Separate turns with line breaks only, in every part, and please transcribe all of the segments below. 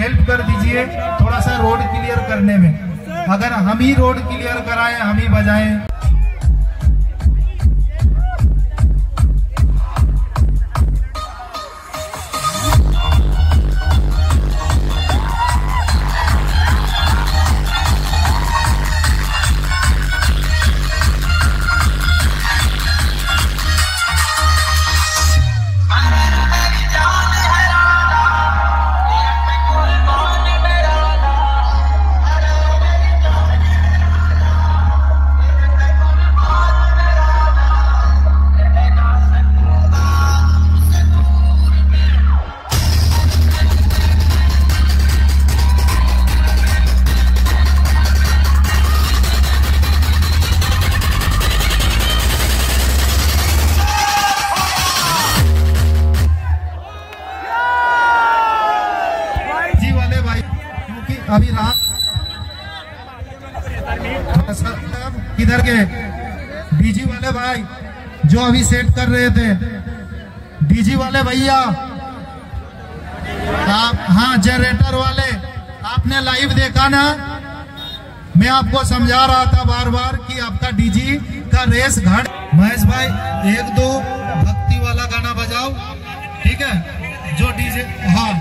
Help कर दीजिए थोड़ा सा रोड क्लियर करने में। अगर हम ही रोड क्लियर कराएँ, हम ही बजाएँ। अभी रात किधर के डीजी वाले भाई जो अभी सेट कर रहे थे। डीजी वाले भैया, आप हाँ जनरेटर वाले, आपने लाइव देखा ना? मैं आपको समझा रहा था बार बार कि आपका डीजी का रेस घट महेश भाई, एक दो भक्ति वाला गाना बजाओ, ठीक है? जो डीजे हाँ।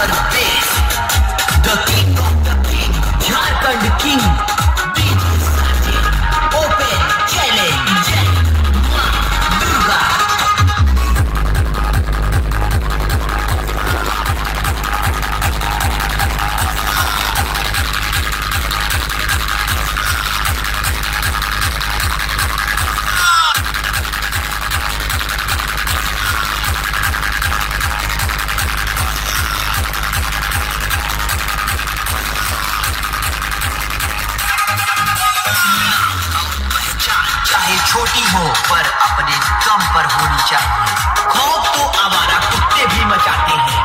Our base, the king of the king, Jharkhand king, हो पर अपने दम पर होनी चाहिए। खौफ तो आवारा कुत्ते भी मचाते हैं।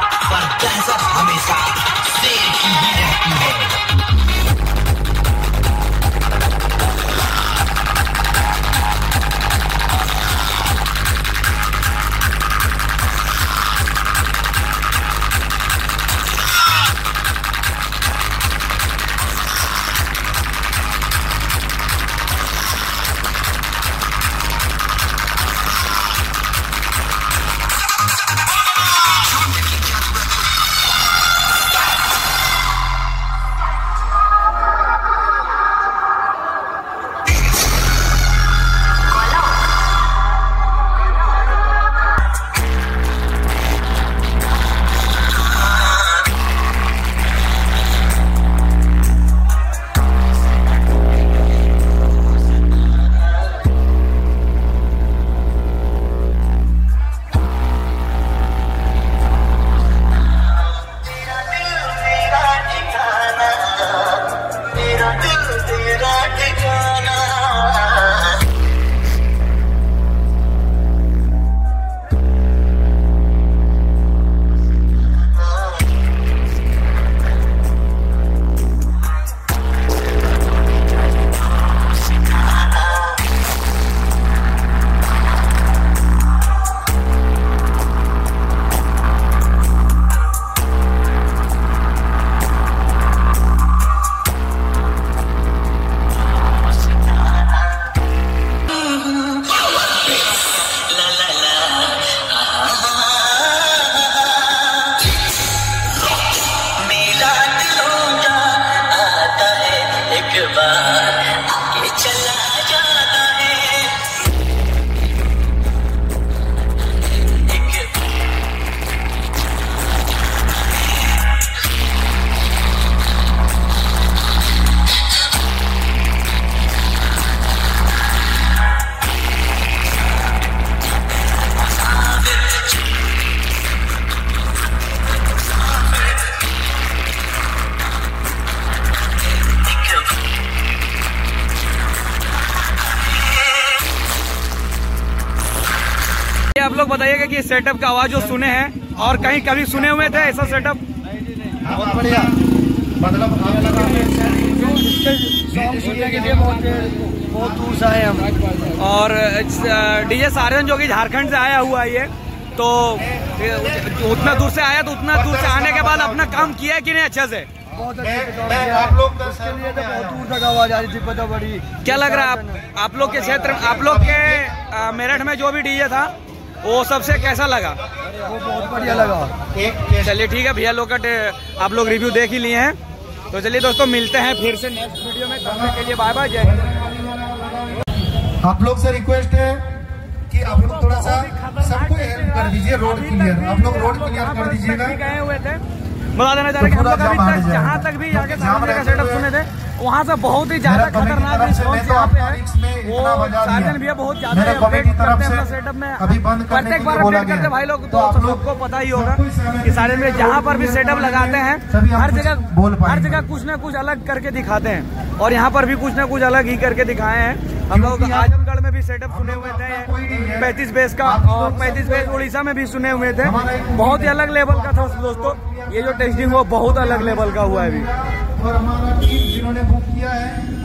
लोग बताइएगा कि सेटअप का आवाज़ जो सुने हैं और कहीं कभी सुने हुए थे ऐसा सेटअप
बहुत बढ़िया। मतलब
बहुत दूर से आए हम
और डीजे सारन जो कि झारखंड से आया हुआ है ये तो उतना दूर से आया तो उतना दूर से आने के बाद अपना काम किया कि नहीं अच्छे से?
बहुत अच्छे
आप लोग का
उसके लिए तो बहुत दूर तक आवाज़ आ रही थी पता बड़ी
क्या लग रहा है आप लोग के क्षेत्र आप लोग के मेरठ में जो भी डीजे था वो सबसे कैसा लगा?
वो बहुत बढ़िया लगा
चलिए ठीक है भैया लोग का आप लोग रिव्यू देख ही लिए हैं। तो चलिए दोस्तों मिलते हैं फिर से नेक्स्ट वीडियो में। तब तक के लिए बाय बाय जय
आप लोग से रिक्वेस्ट है कि आप लोग थोड़ा सा सबको हेल्प कर दीजिए रोड क्लियर आप लोग रोड क्लियर कर दीजिएगा।
बता देना चाह रहे कि हम लोग अभी तक जहाँ तक भी आगे
जाम
सार्वजनिक का सेटअप सुने थे वहाँ से बहुत ही ज़्यादा खतरनाक रिस्पॉन्स
तो
यहाँ पे है। वो भैया बहुत ज़्यादा अपडेट करते हैं अपना सेटअप में प्रत्येक बार अपडेट करते भाई लोग
तो
तो
आप लोग
सबको पता ही होगा कि सारे में जहाँ पर भी सेटअप लगाते हैं हर जगह हर जगह कुछ ना कुछ अलग करके दिखाते हैं और यहाँ पर भी कुछ ना कुछ अलग ही करके दिखाए हैं। हम लोग आजमगढ़ में भी सेटअप सुने हुए थे पैंतीस बेस का और पैंतीस बेस उड़ीसा में भी सुने हुए थे। बहुत ही अलग लेवल का था दोस्तों। ये जो टेस्टिंग हुआ बहुत अलग लेवल का हुआ है अभी।
और हमारा टीम जिन्होंने बुक किया है